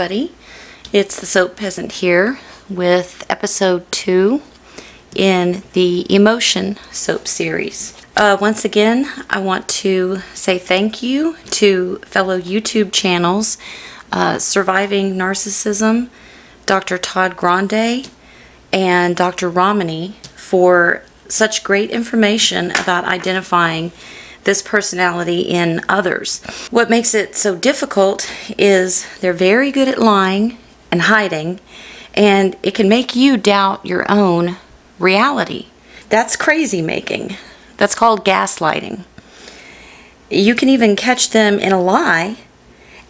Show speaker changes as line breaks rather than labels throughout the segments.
Everybody. It's the Soap Peasant here with episode two in the Emotion Soap series. Uh, once again, I want to say thank you to fellow YouTube channels uh, Surviving Narcissism, Dr. Todd Grande, and Dr. Ramani for such great information about identifying this personality in others. What makes it so difficult is they're very good at lying and hiding, and it can make you doubt your own reality. That's crazy making. That's called gaslighting. You can even catch them in a lie,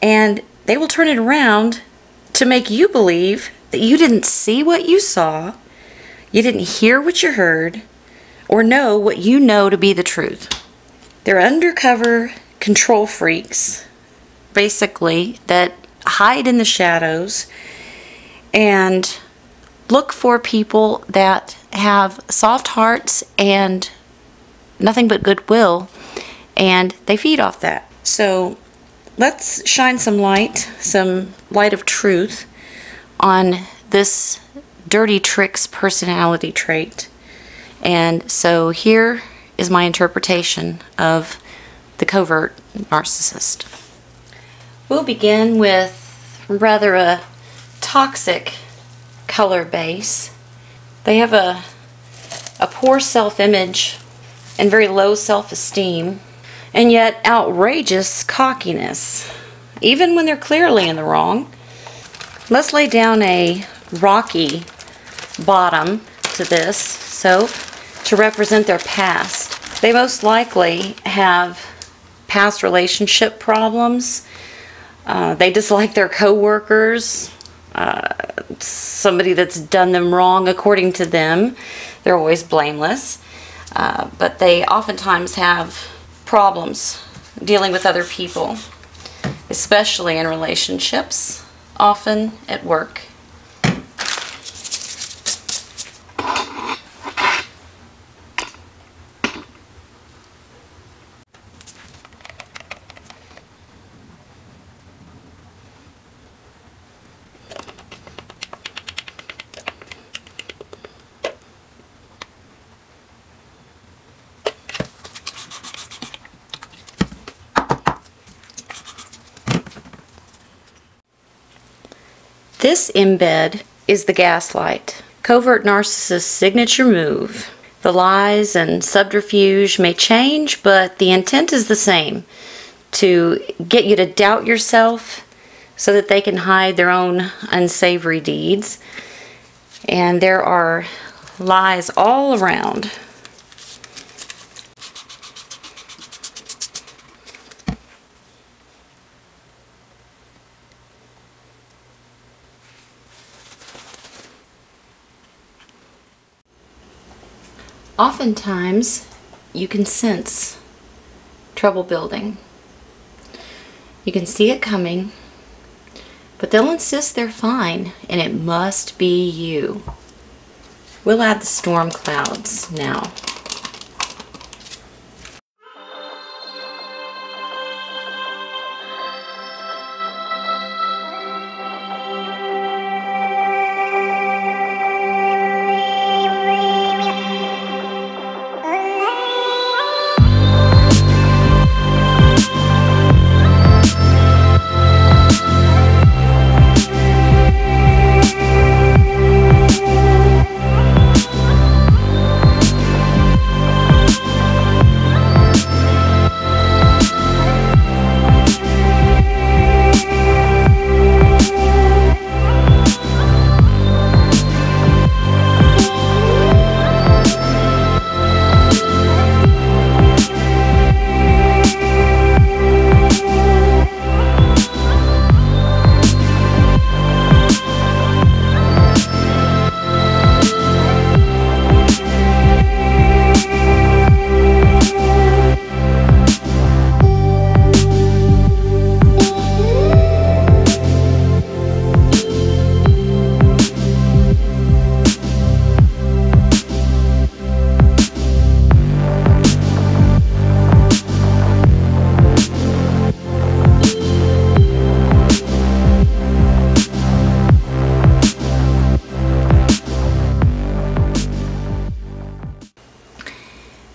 and they will turn it around to make you believe that you didn't see what you saw, you didn't hear what you heard, or know what you know to be the truth. They're undercover control freaks, basically, that hide in the shadows and look for people that have soft hearts and nothing but goodwill, and they feed off that. So let's shine some light, some light of truth, on this dirty tricks personality trait. And so here is my interpretation of the covert narcissist. We'll begin with rather a toxic color base. They have a, a poor self-image and very low self-esteem and yet outrageous cockiness, even when they're clearly in the wrong. Let's lay down a rocky bottom to this soap to represent their past. They most likely have past relationship problems. Uh, they dislike their coworkers. Uh, somebody that's done them wrong according to them. They're always blameless. Uh, but they oftentimes have problems dealing with other people, especially in relationships, often at work. This embed is the gaslight, covert narcissist's signature move. The lies and subterfuge may change, but the intent is the same to get you to doubt yourself so that they can hide their own unsavory deeds. And there are lies all around. Oftentimes, you can sense trouble building. You can see it coming, but they'll insist they're fine and it must be you. We'll add the storm clouds now.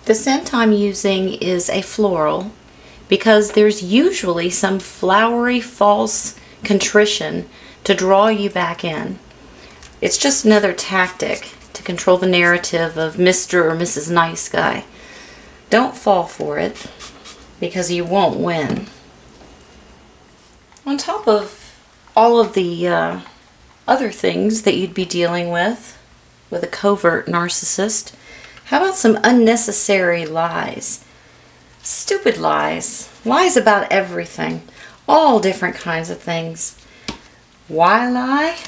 The scent I'm using is a floral because there's usually some flowery false contrition to draw you back in. It's just another tactic to control the narrative of Mr. or Mrs. Nice Guy. Don't fall for it because you won't win. On top of all of the uh, other things that you'd be dealing with with a covert narcissist, how about some unnecessary lies? Stupid lies. Lies about everything. All different kinds of things. Why lie?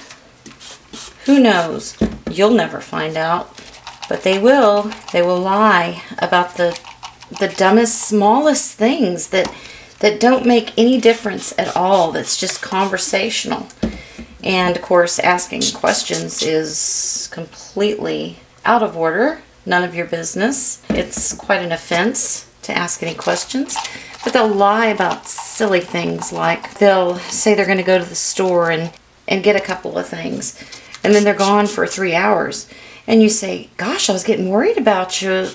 Who knows? You'll never find out. But they will. They will lie about the the dumbest, smallest things that that don't make any difference at all. That's just conversational. And of course, asking questions is completely out of order. None of your business. It's quite an offense to ask any questions. But they'll lie about silly things like they'll say they're going to go to the store and, and get a couple of things. And then they're gone for three hours. And you say, Gosh, I was getting worried about you.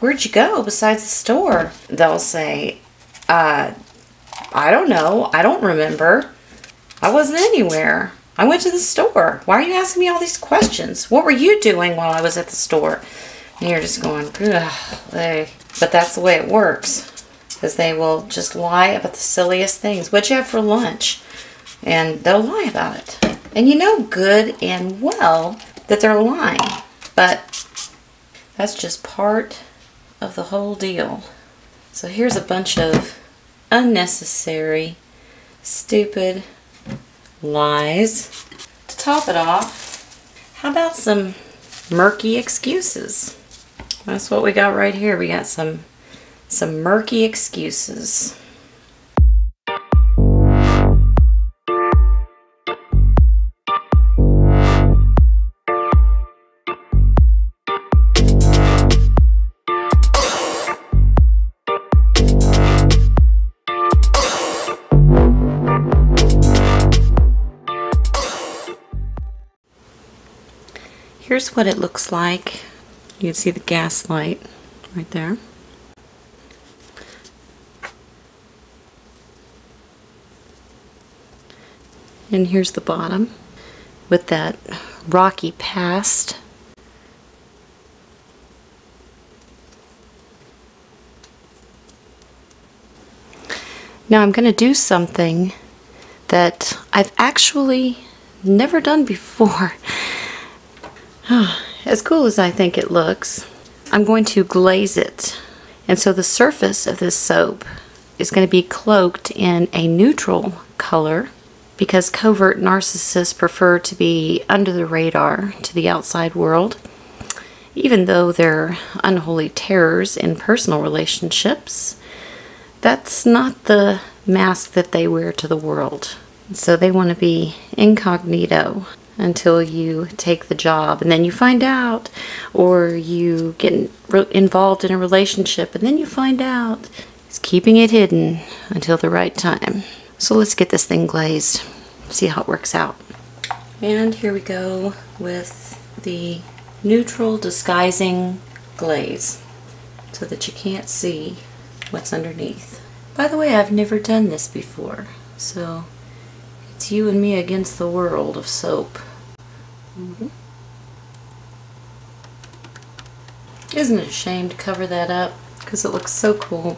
Where'd you go besides the store? They'll say, uh, I don't know. I don't remember. I wasn't anywhere. I went to the store. Why are you asking me all these questions? What were you doing while I was at the store? And you're just going, they. But that's the way it works. Because they will just lie about the silliest things. What'd you have for lunch? And they'll lie about it. And you know good and well that they're lying. But that's just part of the whole deal. So here's a bunch of unnecessary, stupid lies. To top it off, how about some murky excuses? That's what we got right here. We got some some murky excuses. Here's what it looks like. You can see the gas light right there. And here's the bottom with that rocky past. Now I'm going to do something that I've actually never done before. Ah, as cool as I think it looks, I'm going to glaze it. And so the surface of this soap is going to be cloaked in a neutral color because covert narcissists prefer to be under the radar to the outside world. Even though they're unholy terrors in personal relationships, that's not the mask that they wear to the world. So they want to be incognito until you take the job. And then you find out or you get involved in a relationship and then you find out it's keeping it hidden until the right time. So let's get this thing glazed see how it works out. And here we go with the neutral disguising glaze so that you can't see what's underneath. By the way I've never done this before so it's you and me against the world of soap. Mm -hmm. Isn't it a shame to cover that up? Because it looks so cool.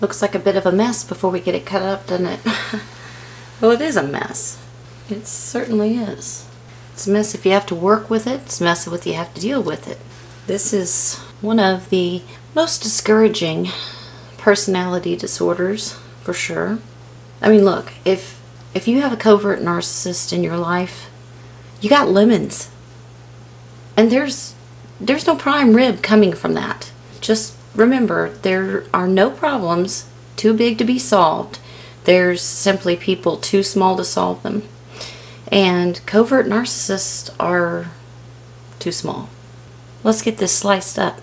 Looks like a bit of a mess before we get it cut up, doesn't it? well, it is a mess. It certainly is. It's a mess if you have to work with it. It's a mess if you have to deal with it. This is one of the most discouraging personality disorders, for sure. I mean, look, if if you have a covert narcissist in your life, you got lemons. And there's there's no prime rib coming from that. Just remember there are no problems too big to be solved. There's simply people too small to solve them. And covert narcissists are too small. Let's get this sliced up.